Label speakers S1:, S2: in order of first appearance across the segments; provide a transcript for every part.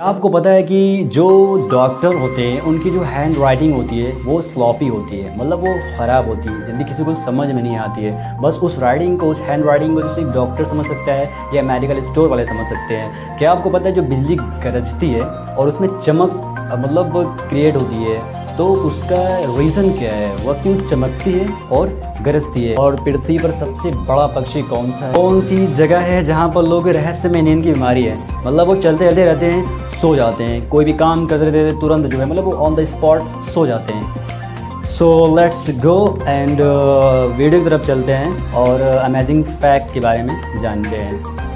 S1: आपको पता है कि जो डॉक्टर होते हैं, उनकी जो हैंड राइटिंग होती है, वो स्लॉपी होती है। मतलब वो ख़राब होती है जल्दी किसी को समझ में नहीं आती है। बस उस राइटिंग को, उस हैंड राइटिंग को जो सिर्फ़ डॉक्टर समझ सकता है, या मेडिकल स्टोर वाले समझ सकते हैं। क्या आपको पता है जो बिजली गरजती है, और उसमें चमक मतलब क्रिएट होती है? तो उसका रीज़न क्या है? वह क्यों चमकती है और गरजती है? और पृथ्वी पर सबसे बड़ा पक्षी कौन सा है? कौन सी जगह है जहाँ पर लोग रहस्य में नींद की बीमारी है? मतलब वो चलते चलते रहते हैं सो जाते हैं। कोई भी काम करते रहते तुरंत जो है मतलब वो ऑन द स्पॉट सो जाते हैं। So let's go and video की तरफ़ चलते हैं और अमेजिंग uh, फैक्ट के बारे में जानते हैं।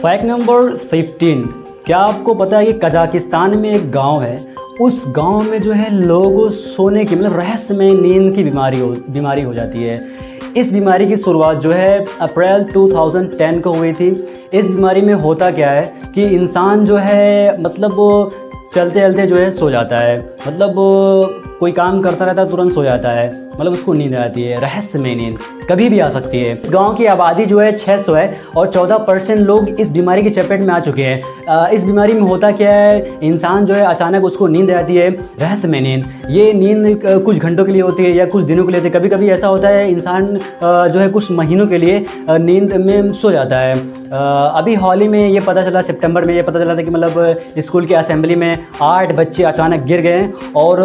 S1: फैक्ट नंबर 15 क्या आपको पता है कि कजाकिस्तान में एक गाँव है? उस गाँव में जो है लोगों सोने की मतलब रहस्य में नींद की बीमारी हो बीमारी हो जाती है। इस बीमारी की शुरुआत जो है अप्रैल 2010 को हुई थी। इस बीमारी में होता क्या है कि इंसान जो है मतलब वो चलते चलते जो है सो जाता है। मतलब कोई काम करता रहता है, तुरंत सो जाता है। मतलब उसको नींद आती है, रहस्य में नींद कभी भी आ सकती है। इस गाँव की आबादी जो है 600 है और 14 परसेंट लोग इस बीमारी की चपेट में आ चुके हैं। इस बीमारी में होता क्या है, इंसान जो है, अचानक उसको नींद आती है, रहस्य में नींद। ये नींद कुछ घंटों के लिए होती है या कुछ दिनों के लिए होती है। कभी कभी ऐसा होता है, इंसान जो है, कुछ महीनों के लिए नींद में सो जाता है। अभी हाल ही में ये पता चला, सितंबर में ये पता चला था कि मतलब स्कूल के असेंबली में आठ बच्चे अचानक गिर गए और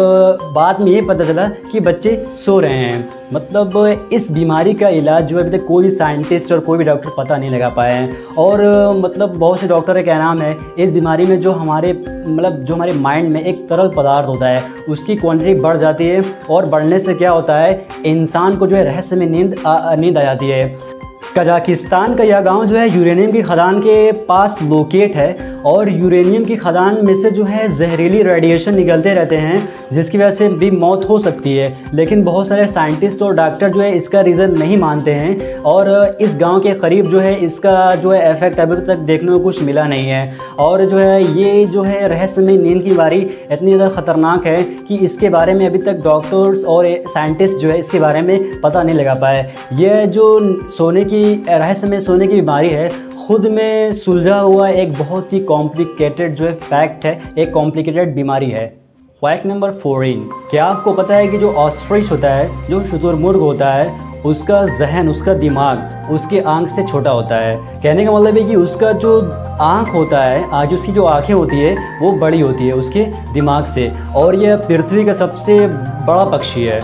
S1: बाद में ये पता चला कि बच्चे सो रहे हैं। मतलब इस बीमारी का इलाज जो है अभी तक कोई भी साइंटिस्ट और कोई भी डॉक्टर पता नहीं लगा पाए हैं। और मतलब बहुत से डॉक्टर का नाम है, इस बीमारी में जो हमारे मतलब जो हमारे माइंड में एक तरल पदार्थ होता है, उसकी क्वांटिटी बढ़ जाती है और बढ़ने से क्या होता है, इंसान को जो है रहस्य में नींद नींद आ जाती है। कजाकिस्तान का यह गाँव जो है यूरेनियम की खदान के पास लोकेट है और यूरेनियम की खदान में से जो है जहरीली रेडिएशन निकलते रहते हैं, जिसकी वजह से भी मौत हो सकती है। लेकिन बहुत सारे साइंटिस्ट और डॉक्टर जो है इसका रीज़न नहीं मानते हैं और इस गाँव के करीब जो है इसका जो है इफ़ेक्ट अभी तक देखने को कुछ मिला नहीं है। और जो है ये जो है रहस्यमय नींद की बारी इतनी ज़्यादा ख़तरनाक है कि इसके बारे में अभी तक डॉक्टर्स और साइंटिस्ट जो है इसके बारे में पता नहीं लगा पाए यह जो सोने की रहस्यमय सोने की बीमारी है। खुद में सुलझा हुआ एक बहुत ही कॉम्प्लिकेटेड जो है फैक्ट है, एक कॉम्प्लिकेटेड बीमारी है। फैक्ट नंबर फोर्टीन क्या आपको पता है कि जो ऑस्ट्रिच होता है, जो शुतुरमुर्ग होता है, उसका जहन, उसका दिमाग उसके आँख से छोटा होता है। कहने का मतलब है कि उसका जो आँख होता है, आज उसकी जो आँखें होती है, वो बड़ी होती है उसके दिमाग से। और यह पृथ्वी का सबसे बड़ा पक्षी है।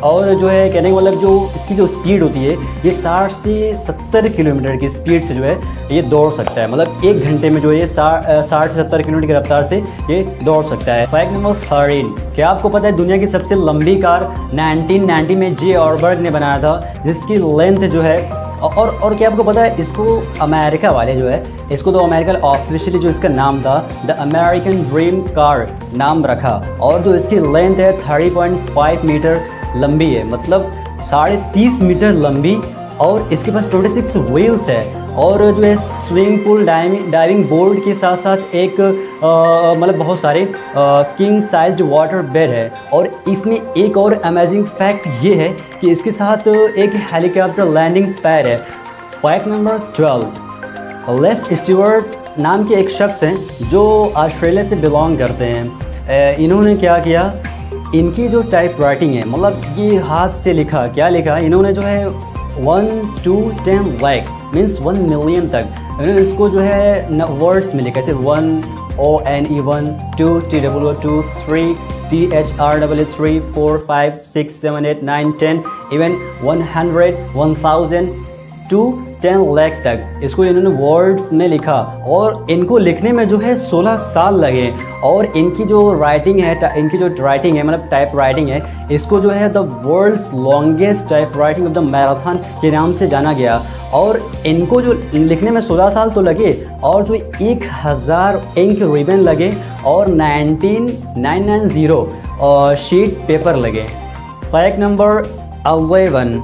S1: और जो है, कहने का मतलब जो इसकी जो स्पीड होती है, ये साठ से सत्तर किलोमीटर की स्पीड से जो है, ये दौड़ सकता है। मतलब एक घंटे में जो है साठ से सत्तर किलोमीटर की रफ्तार से ये दौड़ सकता है। फैक्ट नंबर थर्टीन क्या आपको पता है, दुनिया की सबसे लंबी कार 1990 में जे ऑर्बर्ग ने बनाया था, जिसकी लेंथ जो है और और क्या आपको पता है, इसको अमेरिका वाले जो है, इसको तो अमेरिका ऑफिशियली जो इसका नाम था द अमेरिकन ड्रीम कार नाम रखा। और जो इसकी लेंथ है, थर्टी पॉइंट फाइव मीटर लंबी है। मतलब साढ़े तीस मीटर लंबी और इसके पास ट्वेंटी सिक्स व्हील्स है। और जो है स्विमिंग पूल डाइविंग बोर्ड के साथ साथ एक मतलब बहुत सारे किंग साइज़ वाटर बेड है। और इसमें एक और अमेजिंग फैक्ट ये है कि इसके साथ एक हेलीकॉप्टर लैंडिंग पैर है। Fact number twelve Les Stewart नाम के एक शख्स हैं जो ऑस्ट्रेलिया से बिलोंग करते हैं। इन्होंने क्या किया? इनकी जो टाइप राइटिंग है मतलब ये हाथ से लिखा, क्या लिखा? इन्होंने जो है one to ten lakh means one million तक इन्होंने इसको जो है वर्ड्स में लिखा जैसे one O N E one two T W two three T H R double A three four five six seven eight nine ten even one hundred one thousand to ten lakh तक इसको इन्होंने words में लिखा और इनको लिखने में जो है 16 साल लगे। और इनकी जो राइटिंग है इनकी जो राइटिंग है मतलब टाइप राइटिंग है, इसको जो है the world's longest type writing of the marathon के नाम से जाना गया। और इनको जो लिखने में 16 साल तो लगे, और जो एक हज़ार इंक रिबन लगे, और nineteen nine nine zero sheet paper लगे। फैक्ट नंबर अलेवन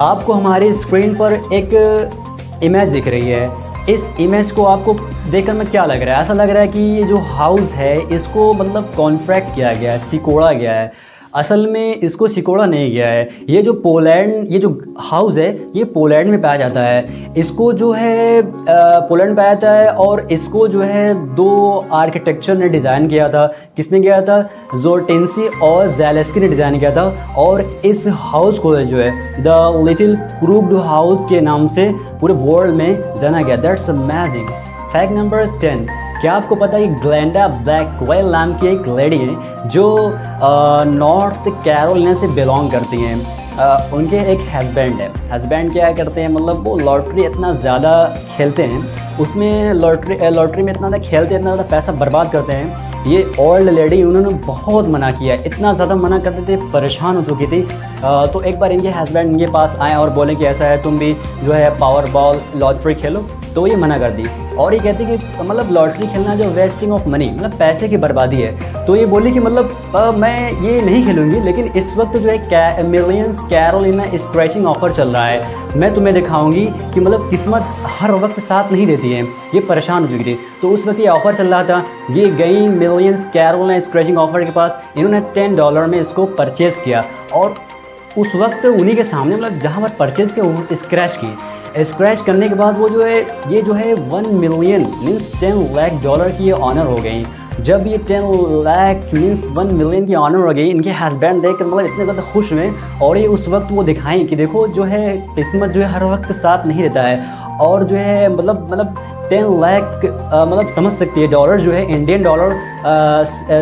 S1: आपको हमारी स्क्रीन पर एक इमेज दिख रही है। इस इमेज को आपको देखकर में क्या लग रहा है? ऐसा लग रहा है कि ये जो हाउस है, इसको मतलब कॉन्ट्रैक्ट किया गया है, सिकोड़ा गया है। असल में इसको सिकोड़ा नहीं गया है। ये जो पोलैंड, ये जो हाउस है, ये पोलैंड में पाया जाता है। इसको जो है पोलैंड पाया जाता है और इसको जो है दो आर्किटेक्चर ने डिज़ाइन किया था। किसने किया था? जोटेंसी और जैलेस्की ने डिज़ाइन किया था। और इस हाउस को जो है, द लिटिल क्रूक्ड हाउस के नाम से पूरे वर्ल्ड में जाना गया। That's amazing fact number ten क्या आपको पता है ग्लैंडा ब्लैक वेल नाम की एक लेडी है जो नॉर्थ कैरोलिना से बिलोंग करती हैं। उनके एक हस्बैंड है। हस्बैंड क्या करते हैं मतलब वो लॉटरी इतना ज़्यादा खेलते हैं, उसमें लॉटरी लॉटरी में इतना ज़्यादा खेलते इतना ज़्यादा पैसा बर्बाद करते हैं। ये ओल्ड लेडी उन्होंने बहुत मना किया, इतना ज़्यादा मना करते थे, परेशान हो चुकी थी। तो एक बार इनके हस्बैंड इनके पास आए और बोले कि ऐसा है, तुम भी जो है पावर बॉल लॉटरी खेलो। तो ये मना कर दी। और ये कहती कि मतलब लॉटरी खेलना जो वेस्टिंग ऑफ़ मनी मतलब पैसे की बर्बादी है। तो ये बोली कि मतलब आ, मैं ये नहीं खेलूँगी लेकिन इस वक्त जो है मिलियंस कैरोलिना स्क्रैचिंग ऑफ़र चल रहा है। मैं तुम्हें दिखाऊँगी कि मतलब किस्मत हर वक्त साथ नहीं देती है। ये परेशान हो चुकी थी। तो उस वक्त ये ऑफ़र चल रहा था। ये गई मिलियंस कैरोलिना स्क्रैचिंग ऑफ़र के पास। इन्होंने टेन डॉलर में इसको परचेज़ किया। और उस वक्त उन्हीं के सामने मतलब जहाँ पर परचेज़ किया वो स्क्रैच की। स्क्रैच करने के बाद वो जो है, ये जो है one million means ten lakh dollar की ये ऑनर हो गई। जब ये ten lakh means one million की ऑनर हो गई, इनके हस्बैंड देख कर मतलब इतने ज़्यादा खुश हुए और ये उस वक्त वो दिखाएँ कि देखो जो है, किस्मत जो है हर वक्त साथ नहीं रहता है। और जो है मतलब मतलब टेन लाख मतलब समझ सकती है डॉलर जो है इंडियन डॉलर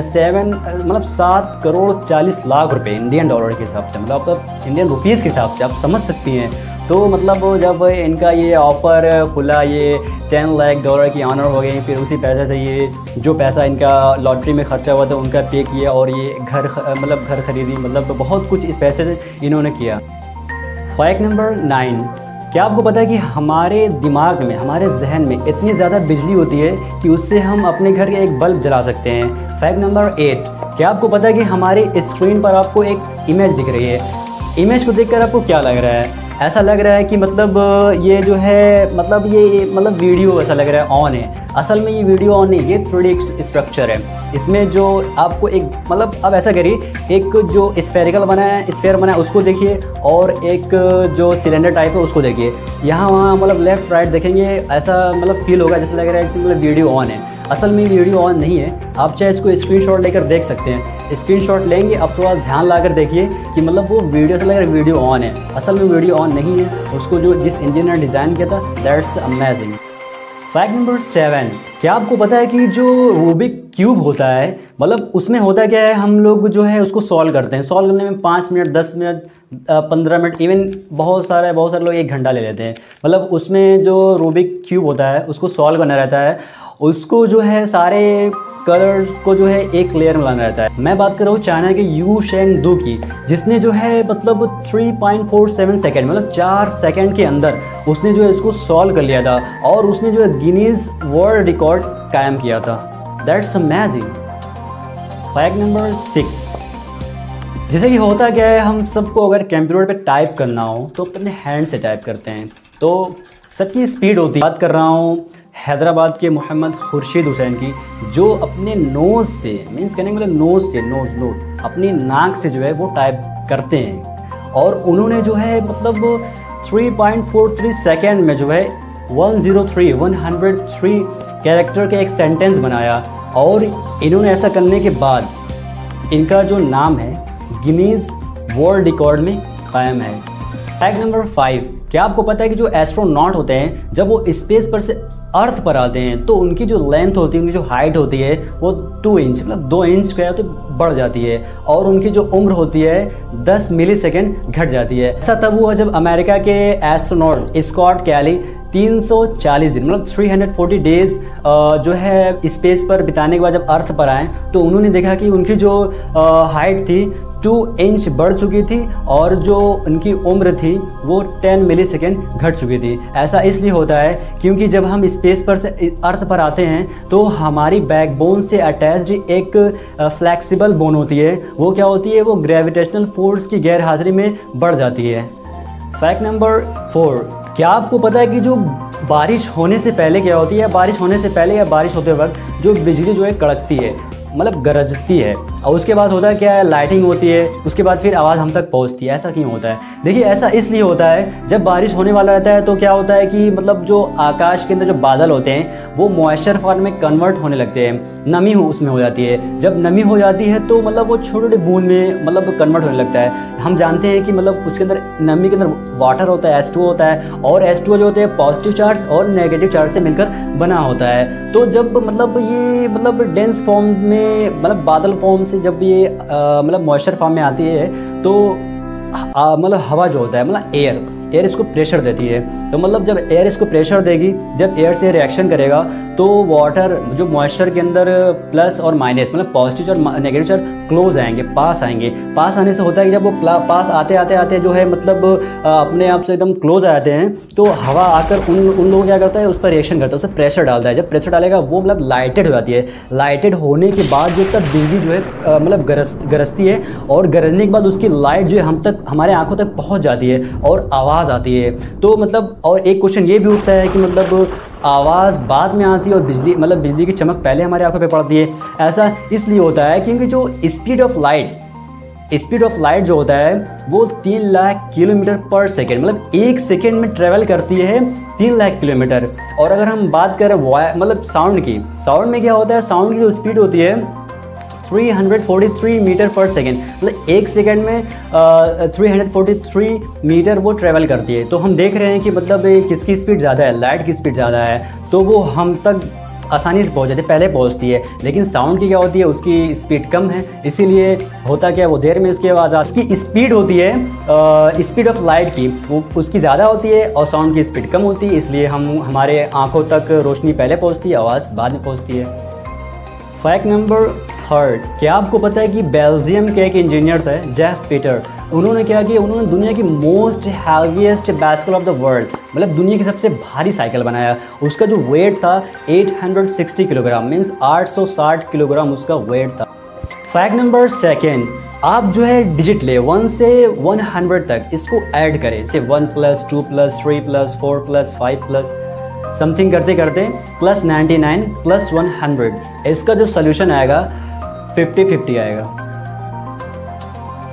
S1: सेवन मतलब सात करोड़ चालीस लाख रुपए इंडियन डॉलर के हिसाब से मतलब आप इंडियन रुपीज़ के हिसाब से आप समझ सकती हैं। तो मतलब जब इनका ये ऑफ़र खुला, ये टेन लाख डॉलर की ऑनर हो गई, फिर उसी पैसे से ये जो पैसा इनका लॉटरी में खर्चा हुआ था, उनका पे किया और ये घर मतलब घर ख़रीदी मतलब बहुत कुछ इस पैसे से इन्होंने किया। फैक्ट नंबर नाइन क्या आपको पता है कि हमारे दिमाग में, हमारे जहन में इतनी ज़्यादा बिजली होती है कि उससे हम अपने घर के एक बल्ब जला सकते हैं? फैक्ट नंबर एट क्या आपको पता है कि हमारे स्क्रीन पर आपको एक इमेज दिख रही है? इमेज को देखकर आपको क्या लग रहा है? ऐसा लग रहा है कि मतलब ये जो है मतलब ये मतलब वीडियो ऐसा लग रहा है ऑन है। असल में ये वीडियो ऑन नहीं, ये थ्री स्ट्रक्चर है। इसमें जो आपको एक मतलब अब ऐसा करिए, एक जो स्फेरिकल बना है स्फेयर बना है, उसको देखिए और एक जो सिलेंडर टाइप है, उसको देखिए। यहाँ, वहाँ मतलब लेफ़्ट राइट देखेंगे, ऐसा मतलब फील होगा जैसे लग रहा है कि मतलब वीडियो ऑन है। असल में वीडियो ऑन नहीं है। आप चाहे इसको स्क्रीनशॉट लेकर देख सकते हैं। स्क्रीनशॉट लेंगे, अब थोड़ा ध्यान ला कर देखिए कि मतलब वो वीडियो से लग वीडियो ऑन है। असल में वीडियो ऑन नहीं है। उसको जो जिस इंजीनियर ने डिज़ाइन किया था that's amazing fact number seven क्या आपको पता है कि जो रूबिक क्यूब होता है मतलब उसमें होता क्या है? हम लोग जो है उसको सॉल्व करते हैं। सॉल्व करने में पाँच मिनट, दस मिनट पंद्रह मिनट इवन बहुत सारे बहुत सारे लोग एक घंटा ले लेते हैं। मतलब उसमें जो रूबिक क्यूब होता है, उसको सॉल्व करना रहता है। उसको जो है सारे कलर को जो है एक लेयर में लाना रहता है। मैं बात कर रहा हूँ चाइना के यू शेंग दू की, जिसने जो है मतलब 3.47 सेकेंड मतलब चार सेकेंड के अंदर उसने जो है इसको सॉल्व कर लिया था और उसने जो है गिनीज वर्ल्ड रिकॉर्ड कायम किया था। That's amazing fact number six जैसे कि होता क्या है, हम सबको अगर कंप्यूटर पे टाइप करना हो तो अपने हैंड से टाइप करते हैं। तो सबकी स्पीड होती है। बात कर रहा हूँ हैदराबाद के मोहम्मद खुर्शीद हुसैन की, जो अपने नोज़ से मीन्स कहने मतलब नोज़ से नोज़ नोज़ अपनी नाक से जो है वो टाइप करते हैं। और उन्होंने जो है मतलब 3.43 सेकेंड में जो है 103 103 कैरेक्टर का एक सेंटेंस बनाया। और इन्होंने ऐसा करने के बाद इनका जो नाम है गिनीज वर्ल्ड रिकॉर्ड में कायम है। फैक्ट नंबर फाइव क्या आपको पता है कि जो एस्ट्रोनॉट होते हैं, जब वो स्पेस पर से अर्थ पर आते हैं तो उनकी जो लेंथ होती है, उनकी जो हाइट होती है, वो टू इंच मतलब दो इंच का तो बढ़ जाती है और उनकी जो उम्र होती है दस मिली सेकेंड घट जाती है। ऐसा तब हुआ जब अमेरिका के एस्ट्रोनॉट स्कॉट कैली 340 दिन मतलब 340 डेज़ जो है स्पेस पर बिताने के बाद जब अर्थ पर आए तो उन्होंने देखा कि उनकी जो हाइट थी टू इंच बढ़ चुकी थी और जो उनकी उम्र थी वो 10 मिली सेकेंड घट चुकी थी। ऐसा इसलिए होता है क्योंकि जब हम स्पेस पर से अर्थ पर आते हैं तो हमारी बैकबोन से अटैच्ड एक फ्लैक्सिबल बोन होती है, वो क्या होती है? वो ग्रेविटेशनल फोर्स की गैर हाजिरी में बढ़ जाती है। फैक्ट नंबर फोर क्या आपको पता है कि जो बारिश होने से पहले क्या होती है? बारिश होने से पहले या बारिश होते वक्त जो बिजली जो है कड़कती है मतलब गरजती है। और उसके बाद होता है क्या है लाइटिंग होती है, उसके बाद फिर आवाज़ हम तक पहुँचती है। ऐसा क्यों होता है? देखिए, ऐसा इसलिए होता है, जब बारिश होने वाला रहता है तो क्या होता है कि मतलब जो आकाश के अंदर जो बादल होते हैं, वो मॉइस्चर फॉर्म में कन्वर्ट होने लगते हैं, नमी हो, उसमें हो जाती है। जब नमी हो जाती है तो मतलब वो छोटे छोटे बूंद में मतलब कन्वर्ट होने लगता है। हम जानते हैं कि मतलब उसके अंदर, नमी के अंदर वाटर होता है एस होता है, और एस जो होते हैं पॉजिटिव चार्ज और नेगेटिव चार्ज से मिलकर बना होता है। तो जब मतलब ये मतलब डेंस फॉर्म में मतलब बादल फॉर्म से जब ये मतलब मॉइस्चर फॉर्म में आती है तो मतलब हवा जो होता है मतलब एयर एयर इसको प्रेशर देती है। तो मतलब जब एयर इसको प्रेशर देगी, जब एयर से रिएक्शन करेगा तो वाटर जो मॉइस्चर के अंदर प्लस और माइनस मतलब पॉजिटिव और नेगेटिव चार्ज क्लोज आएँगे पास आएँगे। पास आने से होता है कि जब वो पास आते आते आते जो है मतलब अपने आप से एकदम क्लोज आ जाते हैं तो हवा आकर उन उन लोगों क्या करता है, उस पर रिएक्शन करता है, उस पर प्रेशर डालता है। जब प्रेशर डालेगा, वो मतलब लाइटेड हो जाती है। लाइटेड होने के बाद जो तब बिजली जो है मतलब गरज गरजती है, और गरजने के बाद उसकी लाइट जो है, हम तक, हमारे आँखों तक पहुँच जाती है, और आवाज़ आवाज़ आती है। तो मतलब और एक क्वेश्चन ये भी उठता है कि मतलब आवाज़ बाद में आती है और बिजली मतलब बिजली की चमक पहले हमारे आँखों पे पड़ती है। ऐसा इसलिए होता है क्योंकि जो speed of light speed of light जो होता है, वो तीन लाख किलोमीटर पर सेकेंड मतलब एक सेकेंड में ट्रेवल करती है तीन लाख किलोमीटर। और अगर हम बात करें मतलब साउंड की साउंड में क्या होता है? साउंड की जो स्पीड होती है 343 मीटर पर सेकेंड मतलब एक सेकेंड में uh, 343 मीटर वो ट्रेवल करती है। तो हम देख रहे हैं कि मतलब किसकी स्पीड ज़्यादा है? लाइट की स्पीड ज़्यादा है। तो वो हम तक आसानी से पहुँच जाती है। पहले पहुँचती है लेकिन साउंड की क्या होती है? उसकी स्पीड कम है। इसीलिए होता क्या है? वो देर में उसकी आवाज़ उसकी स्पीड होती है स्पीड ऑफ़ लाइट की। वो उसकी ज़्यादा होती है और साउंड की स्पीड कम होती है। इसलिए हम हमारे आँखों तक रोशनी पहले पहुँचती है आवाज़ बाद में पहुँचती है। Fact number third. क्या आपको पता है कि बेल्जियम के एक इंजीनियर थे, जेफ पीटर? उन्होंने क्या किया? उन्होंने दुनिया की most heaviest bicycle of the world मतलब दुनिया की सबसे भारी साइकिल बनाया। उसका जो वेट था 860 किलोग्राम मीन्स 860 किलोग्राम उसका वेट था। फैक्ट नंबर सेकेंड आप जो है डिजिट ले वन से वन हंड्रेड तक, इसको ऐड करें। से one plus two plus three plus four plus five plus something करते करते plus ninety nine plus one hundred इसका जो सोल्यूशन आएगा फिफ्टी फिफ्टी आएगा।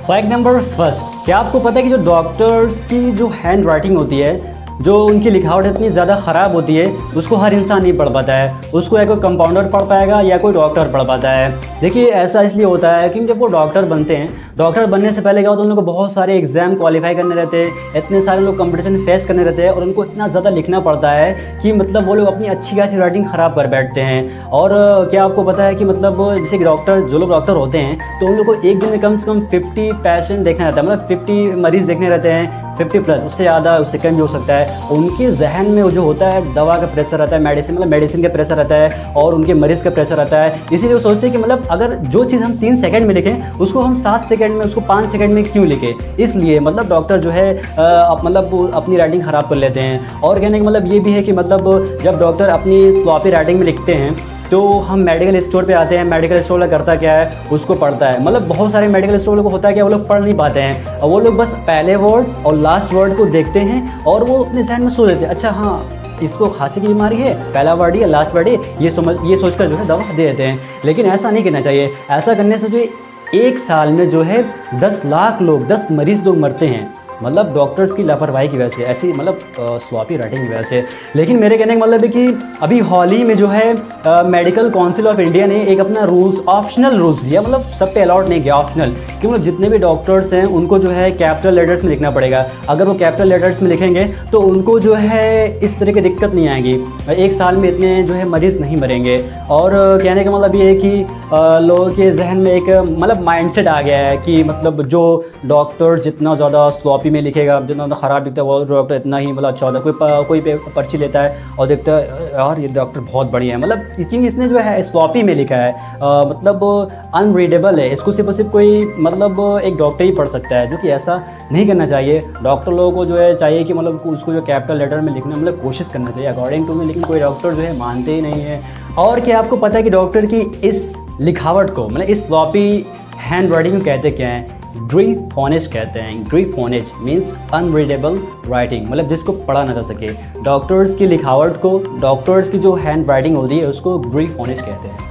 S1: फैक्ट नंबर फ़र्स्ट क्या आपको पता है कि जो डॉक्टर्स की जो हैंड राइटिंग होती है जो उनकी लिखावट इतनी ज़्यादा ख़राब होती है, उसको हर इंसान नहीं पढ़ पाता है। उसको या कोई कंपाउंडर पढ़ पाएगा या कोई डॉक्टर पढ़ पाता है। देखिए, ऐसा इसलिए होता है क्योंकि जब वो डॉक्टर बनते हैं डॉक्टर बनने से पहले क्या होता है, उन लोग को बहुत सारे एग्ज़ाम क्वालिफाई करने रहते हैं, इतने सारे लोग कंपटीशन फेस करने रहते हैं और उनको इतना ज़्यादा लिखना पड़ता है कि मतलब वो लोग अपनी अच्छी खासी राइटिंग ख़राब कर बैठते हैं। और, क्या आपको पता है कि मतलब जैसे डॉक्टर जो लोग डॉक्टर होते हैं तो उन लोग को एक दिन में कम से कम फिफ्टी पेशेंट देखना रहता है मतलब फिफ्टी मरीज़ देखने रहते हैं फिफ्टी प्लस, उससे ज़्यादा उससे कम भी हो सकता है। उनके जहन में जो होता है, दवा का प्रेशर रहता है मेडिसिन मतलब मेडिसिन का प्रेशर रहता है और उनके मरीज़ का प्रेशर रहता है। इसीलिए वो सोचते हैं कि मतलब अगर जो चीज़ हम तीन सेकंड में लिखें, उसको हम सात सेकंड में, उसको पाँच सेकंड में क्यों लिखें? इसलिए मतलब डॉक्टर जो है मतलब अपनी राइटिंग ख़राब कर लेते हैं। और कहने का मतलब ये भी है कि मतलब जब डॉक्टर अपनी स्लॉपी राइटिंग में लिखते हैं तो हम मेडिकल स्टोर पे आते हैं मेडिकल स्टोर वाला करता क्या है, उसको पढ़ता है। मतलब बहुत सारे मेडिकल स्टोर को होता है क्या वो लोग पढ़ नहीं पाते हैं। और वो लोग बस पहले वर्ड और लास्ट वर्ड को देखते हैं और वो अपने जहन में सोच देते हैं। अच्छा हाँ इसको खांसी की बीमारी है, पहला वर्ड या लास्ट वर्ड है, ये समझ, ये सोचकर जो है दवा दे देते हैं। लेकिन ऐसा नहीं करना चाहिए। ऐसा करने से जो एक साल में जो है दस लाख लोग, दस मरीज़ लोग मरते हैं। मतलब डॉक्टर्स की लापरवाही की वजह से, ऐसी मतलब स्वापी राइटिंग की वजह से। लेकिन मेरे कहने का मतलब है कि अभी हाल ही में जो है मेडिकल काउंसिल ऑफ़ इंडिया ने एक अपना रूल्स ऑप्शनल रूल्स दिया। मतलब सब पे अलाउड नहीं किया ऑप्शनल कि मतलब जितने भी डॉक्टर्स हैं, उनको जो है कैपिटल लेटर्स में लिखना पड़ेगा। अगर वो कैपिटल लेटर्स में लिखेंगे तो उनको जो है इस तरह की दिक्कत नहीं आएगी। एक साल में इतने जो है मरीज़ नहीं मरेंगे। और कहने का मतलब ये है कि लोगों के जहन में एक मतलब माइंडसेट आ गया है कि मतलब जो डॉक्टर्स जितना ज़्यादा स्लॉपी कॉपी में लिखेगा जितना ख़राब दिखता है वो डॉक्टर इतना ही मतलब अच्छा होता है कोई कोई पर्ची लेता है और देखता है यार ये डॉक्टर बहुत बढ़िया है। मतलब क्योंकि इसने जो है स्लॉपी में लिखा है आ, मतलब अनरीडेबल है। इसको सिर्फ़ सिर्फ़ कोई मतलब एक डॉक्टर ही पढ़ सकता है जो कि ऐसा नहीं करना चाहिए। डॉक्टर लोगों को जो है चाहिए कि मतलब उसको जो कैपिटल लेटर में लिखना मतलब कोशिश करना चाहिए अकॉर्डिंग टू मी लेकिन कोई डॉक्टर जो है मानते ही नहीं है। और क्या आपको पता है कि डॉक्टर की इस लिखावट को मतलब इस स्लॉपी हैंड राइटिंग कहते क्या हैं? ग्रीफोनेज कहते हैं। ग्रीफोनेज मीन्स अनरीडेबल राइटिंग मतलब जिसको पढ़ा ना जा सके। डॉक्टर्स की लिखावट को डॉक्टर्स की जो हैंड राइटिंग होती है, उसको ग्रीफोनेज कहते हैं।